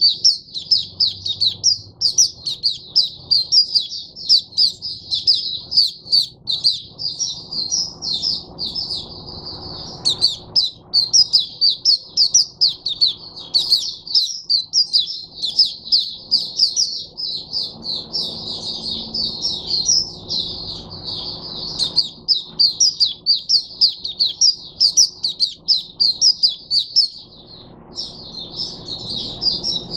すごい。